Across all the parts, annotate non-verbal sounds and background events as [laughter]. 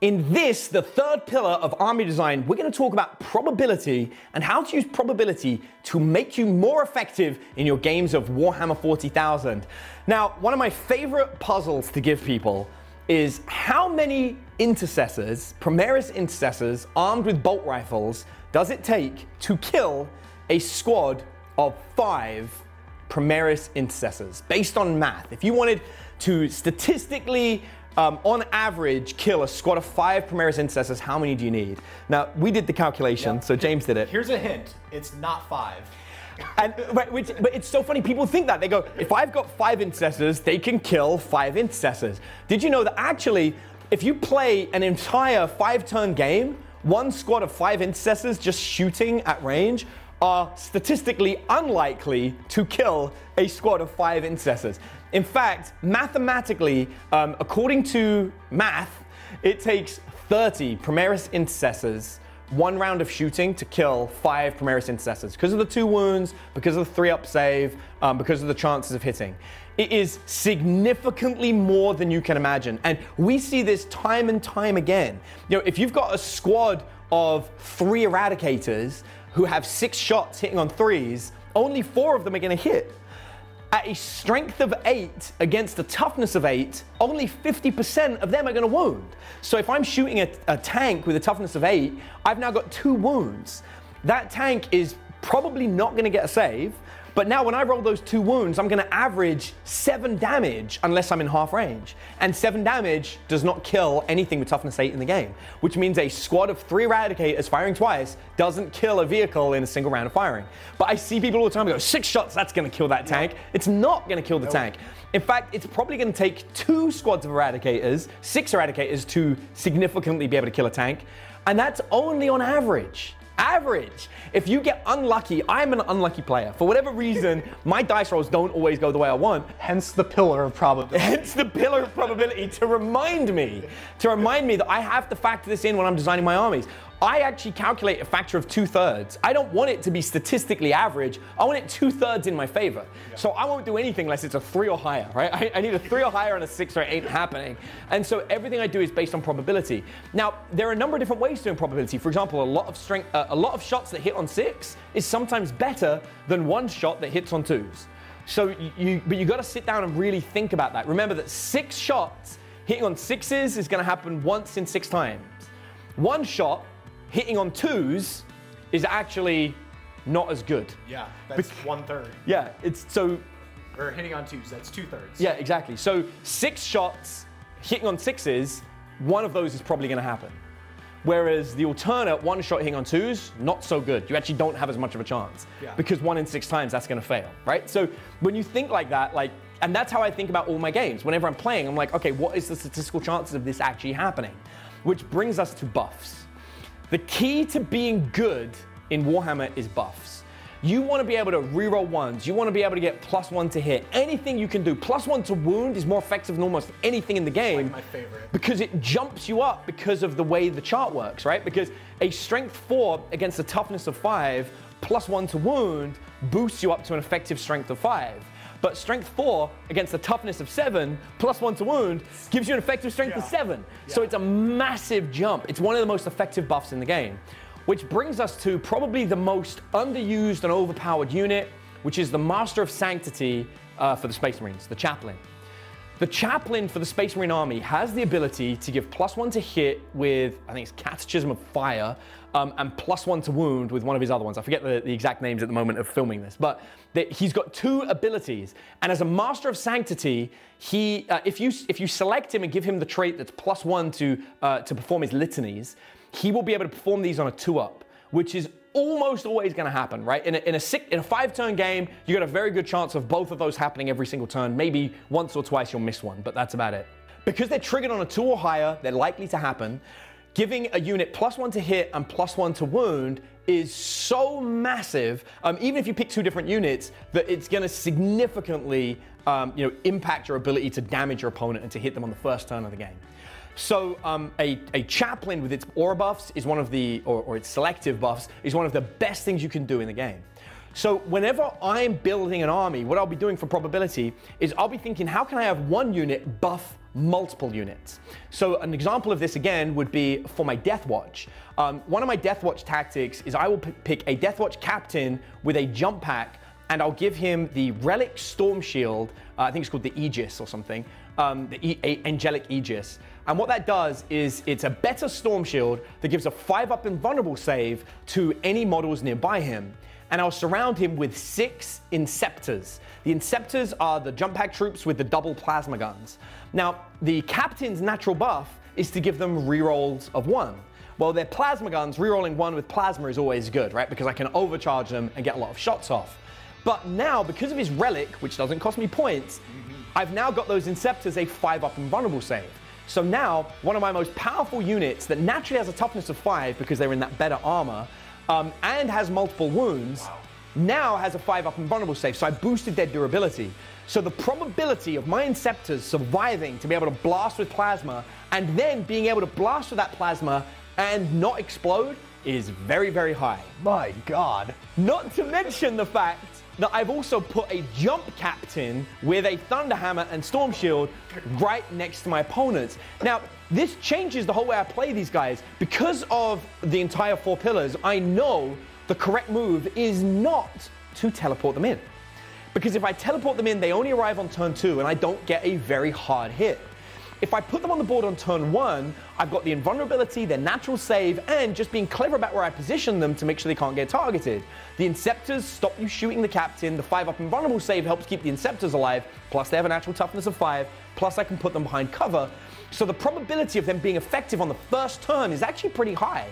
In this, the third pillar of army design, we're going to talk about probability and how to use probability to make you more effective in your games of Warhammer 40,000. Now, one of my favorite puzzles to give people is how many intercessors, Primaris intercessors, armed with bolt rifles, does it take to kill a squad of five Primaris intercessors based on math? If you wanted to statistically um, on average, kill a squad of five Primaris Intercessors, how many do you need? Now, we did the calculation, yep. so James did it. Here's a hint. It's not five. and which, but it's so funny. People think that they go, if I've got five intercessors, they can kill five intercessors. Did you know that actually, if you play an entire five-turn game, one squad of five intercessors just shooting at range are statistically unlikely to kill a squad of five intercessors. In fact, mathematically, um, according to math, it takes 30 Primaris intercessors one round of shooting to kill five Primaris intercessors because of the two wounds, because of the three up save, um, because of the chances of hitting. It is significantly more than you can imagine. And we see this time and time again. You know, if you've got a squad of three eradicators who have six shots hitting on threes, only four of them are going to hit. At a strength of 8 against a toughness of 8, only 50% of them are going to wound. So if I'm shooting a, a tank with a toughness of 8, I've now got two wounds. That tank is probably not going to get a save, but now when I roll those two wounds, I'm going to average seven damage unless I'm in half range. And seven damage does not kill anything with toughness eight in the game, which means a squad of three eradicators firing twice doesn't kill a vehicle in a single round of firing. But I see people all the time go, six shots, that's going to kill that tank. It's not going to kill the tank. In fact, it's probably going to take two squads of eradicators, six eradicators to significantly be able to kill a tank. And that's only on average average. If you get unlucky, I'm an unlucky player. For whatever reason, my dice rolls don't always go the way I want. Hence the pillar of probability. Hence the pillar of probability to remind me, to remind me that I have to factor this in when I'm designing my armies. I actually calculate a factor of two thirds. I don't want it to be statistically average. I want it two thirds in my favor. Yeah. So I won't do anything unless it's a three or higher, right? I, I, need a three or higher and a six or eight happening. And so everything I do is based on probability. Now, there are a number of different ways to do probability. For example, a lot of strength, uh, a lot of shots that hit on six is sometimes better than one shot that hits on twos. So you, but you got to sit down and really think about that. Remember that six shots hitting on sixes is going to happen once in six times. One shot hitting on twos is actually not as good. Yeah, that's one third. Yeah, it's so. Or hitting on twos, that's two thirds. Yeah, exactly. So six shots hitting on sixes, one of those is probably going to happen. Whereas the alternate, one shot hitting on twos, not so good. You actually don't have as much of a chance. Yeah. Because one in six times, that's going to fail, right? So when you think like that, like, and that's how I think about all my games. Whenever I'm playing, I'm like, okay, what is the statistical chances of this actually happening? Which brings us to buffs. The key to being good in Warhammer is buffs. You want to be able to reroll ones. You want to be able to get plus one to hit. Anything you can do. Plus one to wound is more effective than almost anything in the game. Like my favorite. Because it jumps you up because of the way the chart works, right? Because a strength four against a toughness of five plus one to wound boosts you up to an effective strength of five. But strength four against the toughness of seven plus one to wound gives you an effective strength yeah. of seven. Yeah. So it's a massive jump. It's one of the most effective buffs in the game. Which brings us to probably the most underused and overpowered unit, which is the Master of Sanctity uh, for the Space Marines, the Chaplain. The chaplain for the Space Marine Army has the ability to give plus one to hit with, I think it's Catechism of Fire, um, and plus one to wound with one of his other ones. I forget the, the exact names at the moment of filming this, but the, he's got two abilities. And as a Master of Sanctity, he, uh, if, you, if you select him and give him the trait that's plus one to, uh, to perform his litanies, he will be able to perform these on a two up, which is almost always going to happen, right? In a, in a, six, in a five turn game, you got a very good chance of both of those happening every single turn. Maybe once or twice you'll miss one, but that's about it. Because they're triggered on a two or higher, they're likely to happen. Giving a unit plus one to hit and plus one to wound is so massive, um, even if you pick two different units, that it's going to significantly um, you know, impact your ability to damage your opponent and to hit them on the first turn of the game. So um, a, a chaplain with its aura buffs is one of the, or, or its selective buffs, is one of the best things you can do in the game. So whenever I'm building an army, what I'll be doing for probability is I'll be thinking, how can I have one unit buff multiple units. So an example of this again would be for my Death Watch. Um, one of my Death Watch tactics is I will pick a Death Watch captain with a jump pack and I'll give him the Relic Storm Shield. Uh, I think it's called the Aegis or something, um, the e Angelic Aegis. And what that does is it's a better Storm Shield that gives a 5 up invulnerable save to any models nearby him. And I'll surround him with six Inceptors. The Inceptors are the jump pack troops with the double plasma guns. Now, the captain's natural buff is to give them rerolls of one. Well, their plasma guns, rerolling one with plasma is always good, right? Because I can overcharge them and get a lot of shots off. But now, because of his relic, which doesn't cost me points, I've now got those Inceptors a 5 up and vulnerable save. So now, one of my most powerful units that naturally has a toughness of 5 because they're in that better armor, um, and has multiple wounds, wow. now has a 5 up invulnerable save. So I boosted their durability. So the probability of my Inceptors surviving to be able to blast with plasma and then being able to blast with that plasma and not explode is very, very high. My God. Not to mention the fact that I've also put a jump captain with a Thunderhammer and Storm Shield right next to my opponents. Now, this changes the whole way I play these guys. Because of the entire four pillars, I know the correct move is not to teleport them in. Because if I teleport them in, they only arrive on turn two, and I don't get a very hard hit. If I put them on the board on turn one, I've got the invulnerability, their natural save, and just being clever about where I position them to make sure they can't get targeted. The Inceptors stop you shooting the captain, the 5 up invulnerable save helps keep the Inceptors alive, plus they have a natural toughness of 5, plus I can put them behind cover. So the probability of them being effective on the first turn is actually pretty high.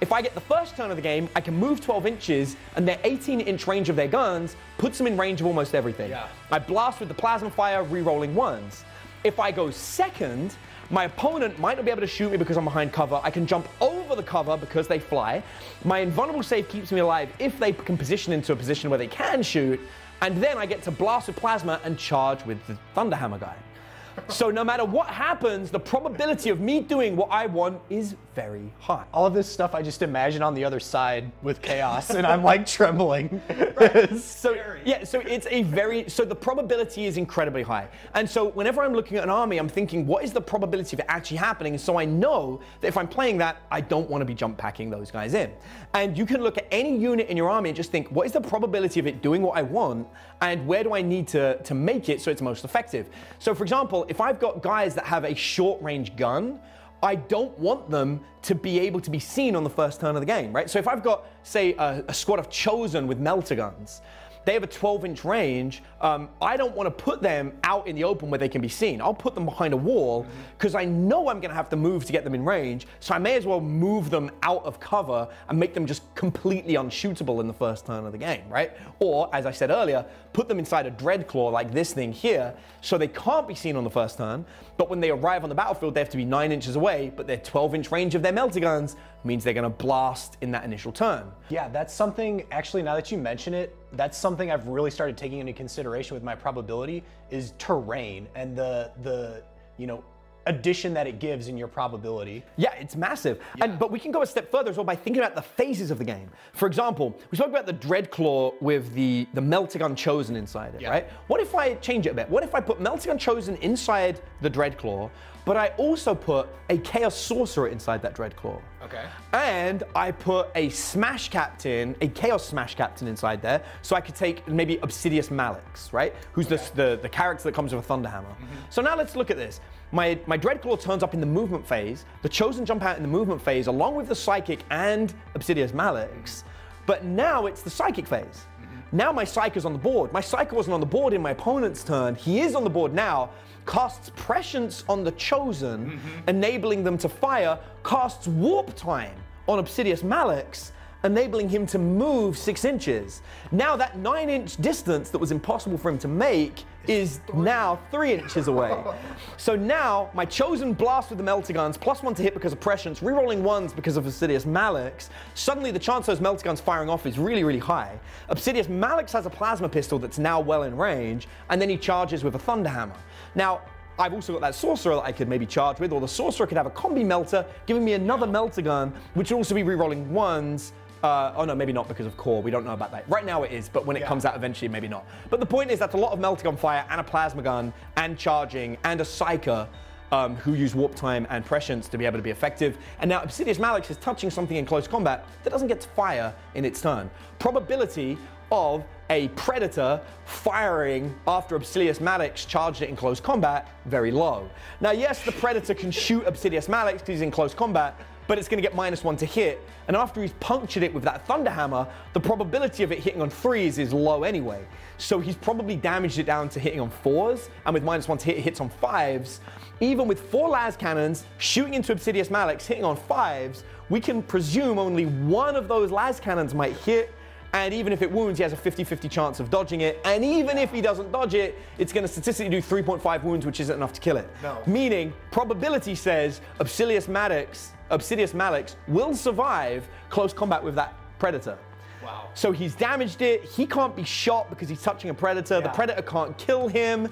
If I get the first turn of the game, I can move 12 inches, and their 18 inch range of their guns puts them in range of almost everything. Yeah. I blast with the plasma fire, re rolling ones. If I go second, my opponent might not be able to shoot me because I'm behind cover. I can jump over the cover because they fly. My invulnerable save keeps me alive if they can position into a position where they can shoot. And then I get to blast with plasma and charge with the Thunderhammer guy. So no matter what happens, the probability of me doing what I want is very high. All of this stuff I just imagine on the other side with chaos, and I'm like trembling. [laughs] so yeah, so it's a very so the probability is incredibly high. And so whenever I'm looking at an army, I'm thinking, what is the probability of it actually happening? So I know that if I'm playing that, I don't want to be jump packing those guys in. And you can look at any unit in your army and just think, what is the probability of it doing what I want? And where do I need to, to make it so it's most effective? So for if I've got guys that have a short range gun, I don't want them to be able to be seen on the first turn of the game, right? So if I've got, say, a, a squad of Chosen with melter guns, they have a 12 inch range. Um, I don't want to put them out in the open where they can be seen. I'll put them behind a wall because I know I'm going to have to move to get them in range. So I may as well move them out of cover and make them just completely unshootable in the first turn of the game, right? Or, as I said earlier, put them inside a Dreadclaw like this thing here so they can't be seen on the first turn. But when they arrive on the battlefield, they have to be 9 inches away, but their 12 inch range of their melter guns means they're going to blast in that initial turn. Yeah, that's something, actually, now that you mention it, that's something I've really started taking into consideration with my probability is terrain and the, the you know, addition that it gives in your probability. Yeah, it's massive. Yeah. And but we can go a step further as well by thinking about the phases of the game. For example, we spoke about the Dreadclaw with the the Meltagun Chosen inside it, yeah. right? What if I change it a bit? What if I put Meltagun Chosen inside the Dreadclaw, but I also put a Chaos Sorcerer inside that Dreadclaw? Okay. And I put a Smash Captain, a Chaos Smash Captain inside there, so I could take maybe Obsidius Mallex, right? Who's okay. the, the, the character that comes with a Thunderhammer. Mm -hmm. So now let's look at this. My, my Dreadclaw turns up in the movement phase, the Chosen jump out in the movement phase, along with the Psychic and Obsidius Mallex, but now it's the Psychic phase. Now my Psyker is on the board. My Psyker wasn't on the board in my opponent's turn. He is on the board now. Casts Prescience on the Chosen, mm-hmm. enabling them to fire. Casts Warp Time on Obsidius Mallex, enabling him to move six inches. Now that nine inch distance that was impossible for him to make is now three inches away. [laughs] So now my chosen blast with the melter guns, plus one to hit because of prescience, rerolling ones because of Obsidius Mallex. Suddenly the chance of those melter guns firing off is really, really high. Obsidius Mallex has a plasma pistol that's now well in range, and then he charges with a Thunderhammer. Now, I've also got that sorcerer that I could maybe charge with, or the sorcerer could have a combi melter, giving me another melter gun, which would also be rerolling ones, uh, oh no, maybe not because of core. We don't know about that. Right now it is, but when it yeah. comes out eventually, maybe not. But the point is that's a lot of melting on fire and a plasma gun and charging and a psyker. um, who use warp time and prescience to be able to be effective. And now Obsidius Mallex is touching something in close combat that doesn't get to fire in its turn. Probability of a predator firing after Obsidius Mallex charged it in close combat, very low. Now, yes, the predator can shoot Obsidius Mallex because he's in close combat, but it's going to get minus one to hit. And after he's punctured it with that Thunderhammer, the probability of it hitting on threes is low anyway. So he's probably damaged it down to hitting on fours, and with minus one to hit, it hits on fives. Even with four las cannons shooting into Obsidius Mallex, hitting on fives, we can presume only one of those las cannons might hit and even if it wounds, he has a 50-50 chance of dodging it. And even if he doesn't dodge it, it's going to statistically do 3.5 wounds, which isn't enough to kill it. No. Meaning, probability says Obsidius Maddox, Obsidius Mallex will survive close combat with that predator. Wow. So he's damaged it. He can't be shot because he's touching a predator. The predator can't kill him.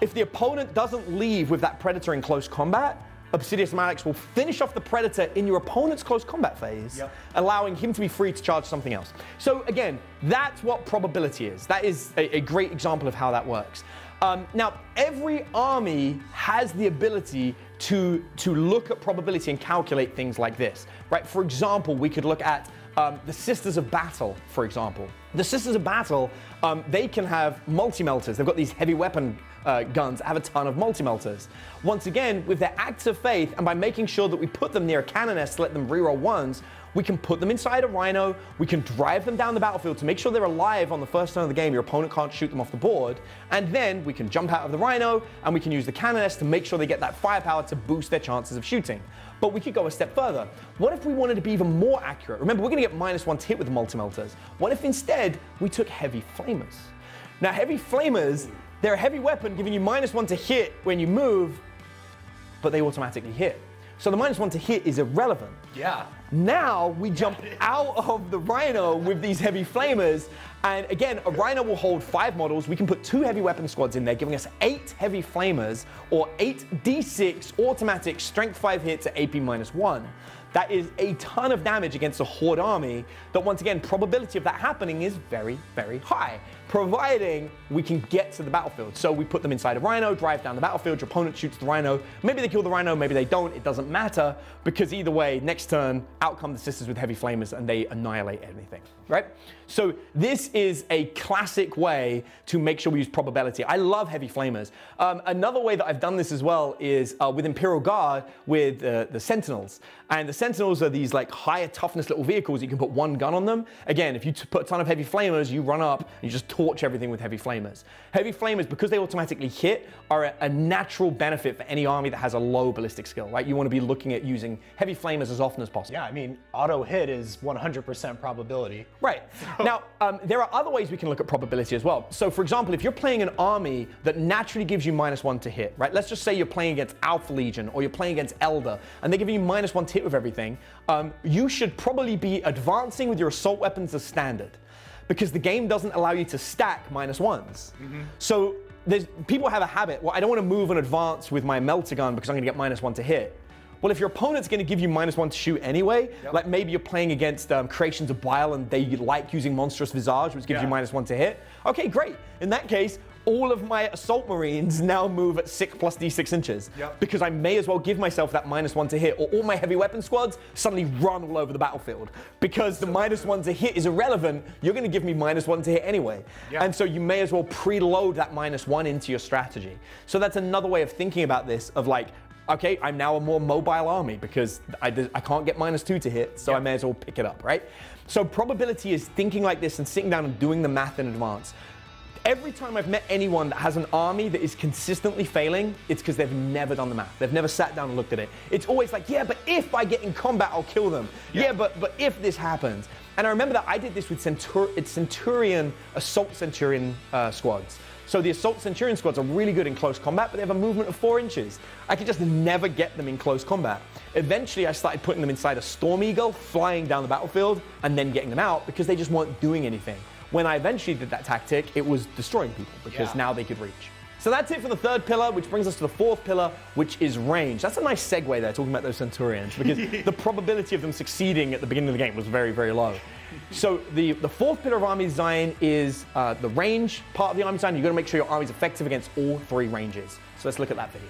If the opponent doesn't leave with that predator in close combat, Obsidius Mallex will finish off the predator in your opponent's close combat phase, Yep. allowing him to be free to charge something else. So again, that's what probability is. That is a, a great example of how that works. Um, now, every army has the ability to, to look at probability and calculate things like this, right? For example, we could look at um, the Sisters of Battle, for example. The Sisters of Battle, um, they can have multi-melters. They've got these heavy weapon uh, guns that have a ton of multi-melters. Once again, with their acts of faith, and by making sure that we put them near a Canoness to let them reroll ones, we can put them inside a rhino, we can drive them down the battlefield to make sure they're alive on the first turn of the game, your opponent can't shoot them off the board, and then we can jump out of the rhino, and we can use the Canoness to make sure they get that firepower to boost their chances of shooting. But we could go a step further. What if we wanted to be even more accurate? Remember, we're gonna get minus one to hit with the multi-melters. What if instead we took heavy flamers? Now, heavy flamers, they're a heavy weapon giving you minus one to hit when you move, but they automatically hit. So the minus one to hit is irrelevant. Yeah. Now we jump out of the Rhino with these heavy flamers. And again, a Rhino will hold five models. We can put two heavy weapon squads in there, giving us eight heavy flamers or eight D6 automatic strength five hits at AP minus one. That is a ton of damage against a Horde army that once again, probability of that happening is very, very high, providing we can get to the battlefield. So we put them inside a Rhino, drive down the battlefield, your opponent shoots the Rhino. Maybe they kill the Rhino, maybe they don't, it doesn't matter, because either way, next turn, out come the Sisters with heavy flamers and they annihilate anything, right? So this is a classic way to make sure we use probability. I love heavy flamers. Um, another way that I've done this as well is uh, with Imperial Guard with uh, the Sentinels. And the Sentinels are these like higher toughness little vehicles. You can put one gun on them. Again, if you put a ton of heavy flamers, you run up and you just torch everything with heavy flamers. Heavy flamers, because they automatically hit, are a, a natural benefit for any army that has a low ballistic skill, right? You want to be looking at using heavy flamers as often as possible. Yeah, I mean, auto hit is 100% probability. Right. Now, um, there are other ways we can look at probability as well. So, for example, if you're playing an army that naturally gives you minus one to hit, right? Let's just say you're playing against Alpha Legion or you're playing against Eldar, and they're giving you minus one to hit with everything, um, you should probably be advancing with your assault weapons as standard. Because the game doesn't allow you to stack minus ones. So there's, people have a habit, well, I don't want to move and advance with my melter gun because I'm going to get minus one to hit. Well, if your opponent's going to give you minus one to shoot anyway, like maybe you're playing against um, Creations of Bile and they like using Monstrous Visage, which gives Yeah. you minus one to hit. Okay, great. In that case, all of my assault marines now move at six plus d6 inches Yep. because I may as well give myself that minus one to hit, or all my heavy weapon squads suddenly run all over the battlefield because the minus one to hit is irrelevant. You're going to give me minus one to hit anyway, Yeah. and so you may as well preload that minus one into your strategy. So that's another way of thinking about this of like. Okay, I'm now a more mobile army because I, I can't get minus two to hit, so I may as well pick it up, right? So probability is thinking like this and sitting down and doing the math in advance. Every time I've met anyone that has an army that is consistently failing, it's because they've never done the math. They've never sat down and looked at it. It's always like, yeah, but if I get in combat, I'll kill them. Yeah, but but if this happens. And I remember that I did this with Centur- Centurion, Assault Centurion uh, squads. So the Assault Centurion squads are really good in close combat, but they have a movement of four inches. I could just never get them in close combat. Eventually, I started putting them inside a Storm Eagle, flying down the battlefield, and then getting them out because they just weren't doing anything. When I eventually did that tactic, it was destroying people because Yeah. now they could reach. So that's it for the third pillar, which brings us to the fourth pillar, which is range. That's a nice segue there, talking about those Centurions, because [laughs] the probability of them succeeding at the beginning of the game was very, very low. So the, the fourth pillar of army design is uh, the range part of the army design. You've got to make sure your army is effective against all three ranges. So let's look at that video.